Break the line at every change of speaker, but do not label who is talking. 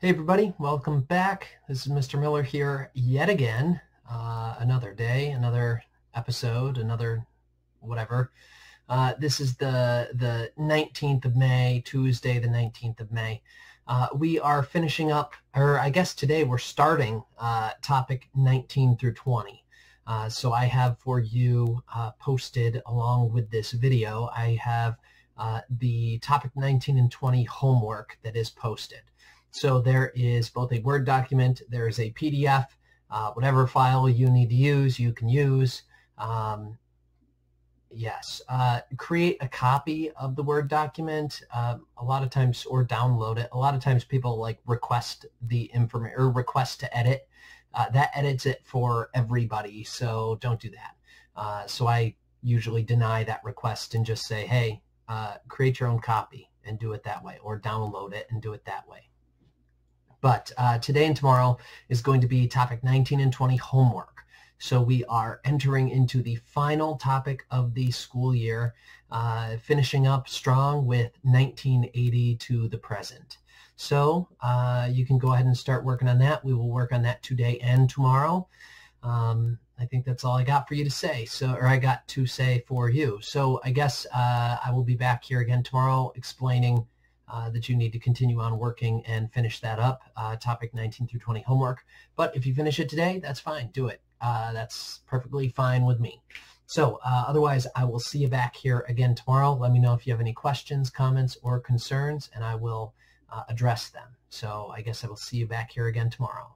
Hey everybody, welcome back. This is Mr. Miller here yet again. Uh, another day, another episode, another whatever. Uh, this is the the 19th of May, Tuesday the 19th of May. Uh, we are finishing up, or I guess today we're starting uh, topic 19 through 20. Uh, so I have for you uh, posted along with this video, I have the topic 19 and 20 homework that is posted. So there is both a Word document, there is a PDF, uh, whatever file you need to use, you can use. Um, yes, uh, create a copy of the Word document um, a lot of times, or download it. A lot of times people like request the information or request to edit. Uh, that edits it for everybody, so don't do that. Uh, so I usually deny that request and just say, hey, uh, create your own copy and do it that way, or download it and do it that way. But uh, today and tomorrow is going to be topic 19 and 20 homework. So we are entering into the final topic of the school year, uh, finishing up strong with 1980 to the present. So uh, you can go ahead and start working on that. We will work on that today and tomorrow. Um, I think that's all I got for you to say. So, or I got to say for you. So I guess uh, I will be back here again tomorrow explaining uh, that you need to continue on working and finish that up, uh, topic 19 through 20 homework. But if you finish it today, that's fine. Do it. Uh, that's perfectly fine with me. So uh, otherwise, I will see you back here again tomorrow. Let me know if you have any questions, comments, or concerns, and I will uh, address them. So I guess I will see you back here again tomorrow.